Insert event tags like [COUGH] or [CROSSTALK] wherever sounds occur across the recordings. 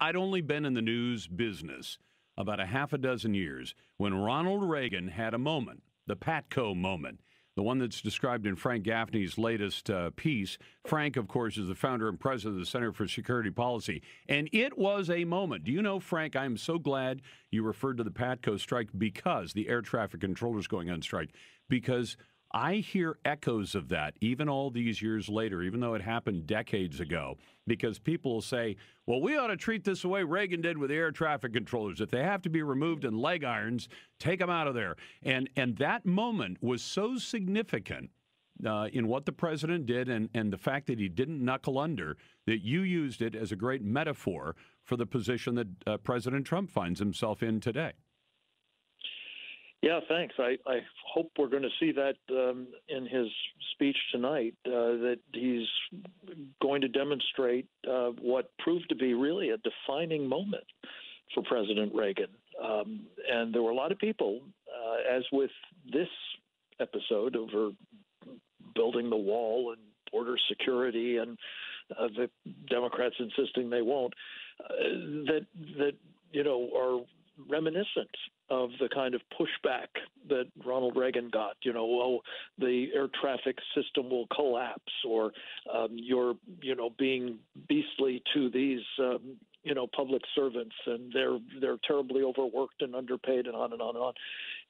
I'd only been in the news business about a half a dozen years when Ronald Reagan had a moment, the Patco moment the one that's described in Frank Gaffney's latest uh, piece. Frank, of course, is the founder and president of the Center for Security Policy. And it was a moment. Do you know, Frank, I'm so glad you referred to the PATCO strike because the air traffic controllers going on strike, because I hear echoes of that even all these years later, even though it happened decades ago, because people will say, well, we ought to treat this the way Reagan did with air traffic controllers. If they have to be removed in leg irons, take them out of there. And, and that moment was so significant uh, in what the president did and, and the fact that he didn't knuckle under that you used it as a great metaphor for the position that uh, President Trump finds himself in today. Yeah, thanks. I, I hope we're going to see that um, in his speech tonight, uh, that he's going to demonstrate uh, what proved to be really a defining moment for President Reagan. Um, and there were a lot of people, uh, as with this episode over building the wall and border security and uh, the Democrats insisting they won't, uh, that that you know are reminiscent of the kind of pushback that Ronald Reagan got. You know, oh, the air traffic system will collapse, or um, you're, you know, being beastly to these, um, you know, public servants, and they're they're terribly overworked and underpaid, and on and on and on.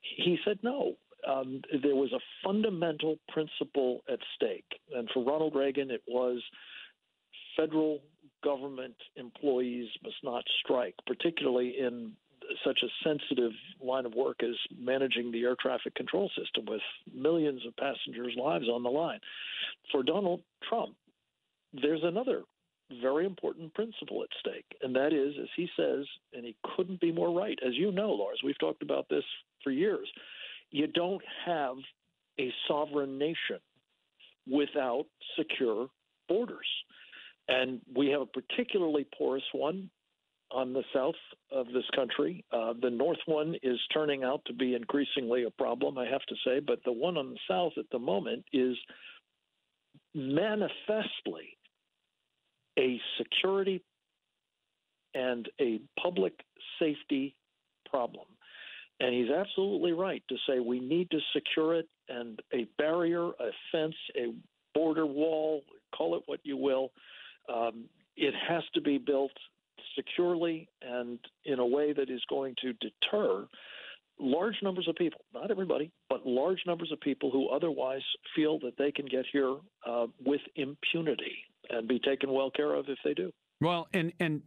He said no. Um, there was a fundamental principle at stake, and for Ronald Reagan, it was federal government employees must not strike, particularly in such a sensitive line of work as managing the air traffic control system with millions of passengers' lives on the line. For Donald Trump, there's another very important principle at stake, and that is, as he says, and he couldn't be more right. As you know, Lars, we've talked about this for years. You don't have a sovereign nation without secure borders. And we have a particularly porous one on the south of this country. Uh, the north one is turning out to be increasingly a problem, I have to say, but the one on the south at the moment is manifestly a security and a public safety problem. And he's absolutely right to say we need to secure it, and a barrier, a fence, a border wall, call it what you will, um, it has to be built securely and in a way that is going to deter large numbers of people, not everybody, but large numbers of people who otherwise feel that they can get here uh, with impunity and be taken well care of if they do. Well, and and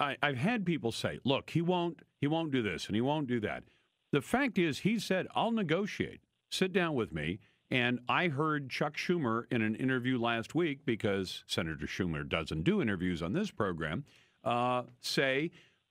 I, I've had people say, "Look, he won't, he won't do this, and he won't do that." The fact is, he said, "I'll negotiate. Sit down with me." And I heard Chuck Schumer in an interview last week because Senator Schumer doesn't do interviews on this program uh, say,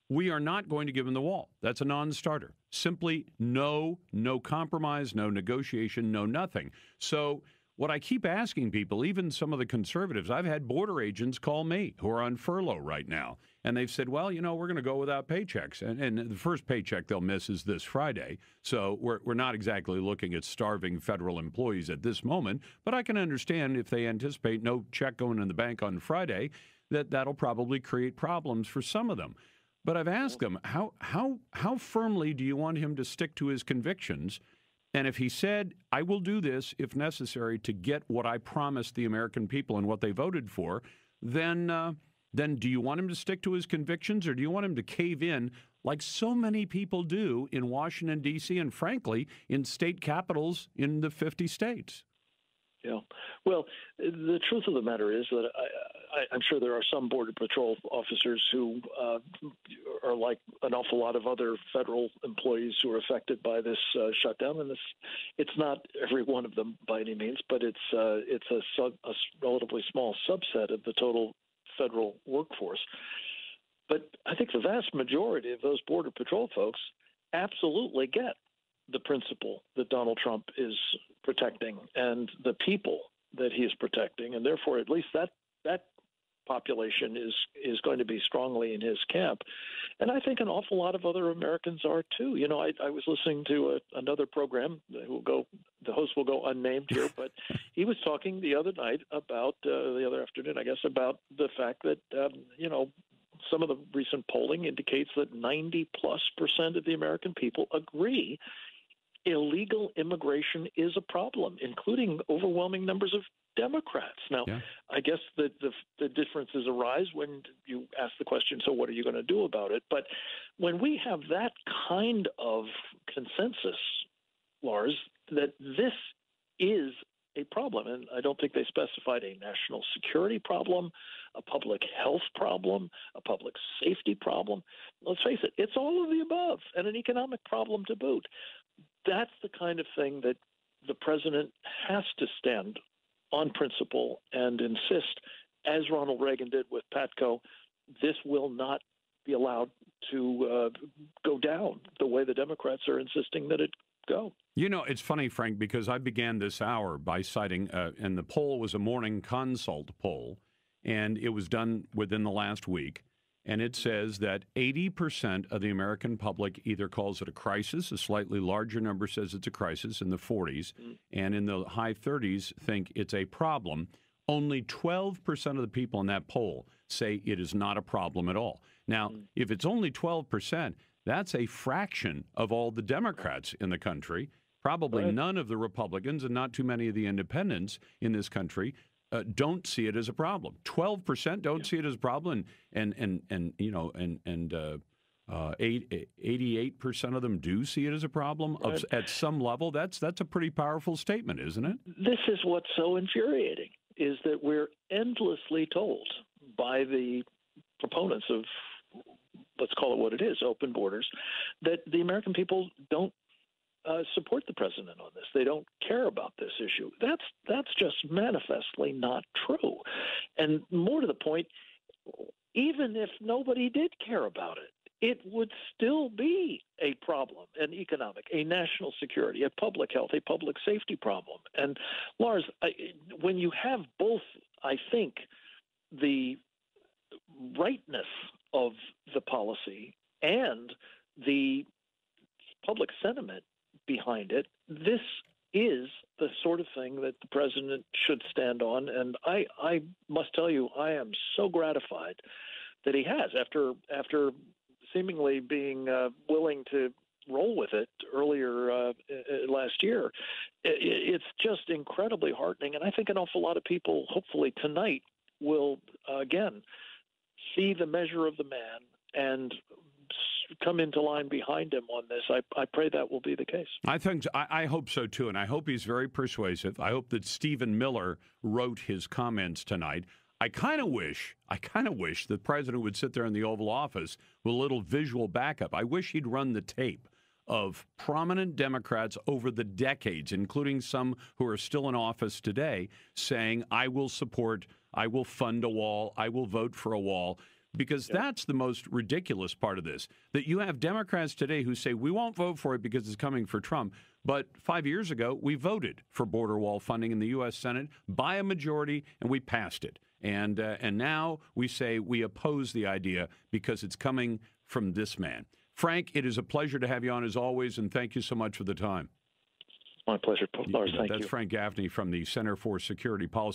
we are not going to give him the wall. That's a non starter. Simply no, no compromise, no negotiation, no nothing. So, what I keep asking people, even some of the conservatives, I've had border agents call me who are on furlough right now. And they've said, well, you know, we're going to go without paychecks. And, and the first paycheck they'll miss is this Friday. So we're, we're not exactly looking at starving federal employees at this moment. But I can understand if they anticipate no check going in the bank on Friday that that'll probably create problems for some of them. But I've asked them how how how firmly do you want him to stick to his convictions? And if he said, "I will do this if necessary to get what I promised the American people and what they voted for," then uh, then do you want him to stick to his convictions, or do you want him to cave in like so many people do in Washington D.C. and frankly in state capitals in the 50 states? Yeah. Well, the truth of the matter is that I, am sure there are some Border Patrol officers who uh, are like an awful lot of other federal employees who are affected by this uh, shutdown. And this, it's not every one of them by any means, but it's uh, it's a, sub, a relatively small subset of the total federal workforce. But I think the vast majority of those Border Patrol folks absolutely get the principle that Donald Trump is protecting and the people that he is protecting, and therefore, at least that that population is is going to be strongly in his camp, and I think an awful lot of other Americans are too. You know, I, I was listening to a, another program who will go, the host will go unnamed here, [LAUGHS] but he was talking the other night about uh, the other afternoon, I guess, about the fact that um, you know some of the recent polling indicates that 90 plus percent of the American people agree illegal immigration is a problem, including overwhelming numbers of Democrats. Now, yeah. I guess the, the, the differences arise when you ask the question, so what are you going to do about it? But when we have that kind of consensus, Lars, that this is a problem, and I don't think they specified a national security problem, a public health problem, a public safety problem. Let's face it, it's all of the above, and an economic problem to boot. That's the kind of thing that the president has to stand on principle and insist, as Ronald Reagan did with Patco, this will not be allowed to uh, go down the way the Democrats are insisting that it go. You know, it's funny, Frank, because I began this hour by citing, uh, and the poll was a morning consult poll, and it was done within the last week. And it says that 80% of the American public either calls it a crisis, a slightly larger number says it's a crisis in the 40s, mm. and in the high 30s think it's a problem. Only 12% of the people in that poll say it is not a problem at all. Now, mm. if it's only 12%, that's a fraction of all the Democrats in the country. Probably none of the Republicans and not too many of the independents in this country uh, don't see it as a problem. Twelve percent don't yeah. see it as a problem, and and and, and you know, and and uh, uh, 88 percent of them do see it as a problem right. of, at some level. That's that's a pretty powerful statement, isn't it? This is what's so infuriating: is that we're endlessly told by the proponents of let's call it what it is, open borders, that the American people don't uh, support the president on this. They don't care about this issue. That's that's just manifestly not true. And more to the point, even if nobody did care about it, it would still be a problem, an economic, a national security, a public health, a public safety problem. And Lars, I, when you have both, I think the rightness of the policy and the public sentiment behind it. This is the sort of thing that the president should stand on, and I, I must tell you, I am so gratified that he has after after seemingly being uh, willing to roll with it earlier uh, last year. It's just incredibly heartening, and I think an awful lot of people, hopefully tonight, will uh, again see the measure of the man and come into line behind him on this. I, I pray that will be the case. I think I, I, hope so too, and I hope he's very persuasive. I hope that Stephen Miller wrote his comments tonight. I kind of wish, I kind of wish the president would sit there in the Oval Office with a little visual backup. I wish he'd run the tape of prominent Democrats over the decades, including some who are still in office today, saying, I will support, I will fund a wall, I will vote for a wall because yep. that's the most ridiculous part of this. That you have Democrats today who say we won't vote for it because it's coming for Trump. But five years ago, we voted for border wall funding in the U.S. Senate by a majority, and we passed it. And uh, and now we say we oppose the idea because it's coming from this man. Frank, it is a pleasure to have you on as always, and thank you so much for the time. My pleasure, Lars. Thank That's you. Frank Gaffney from the Center for Security Policy.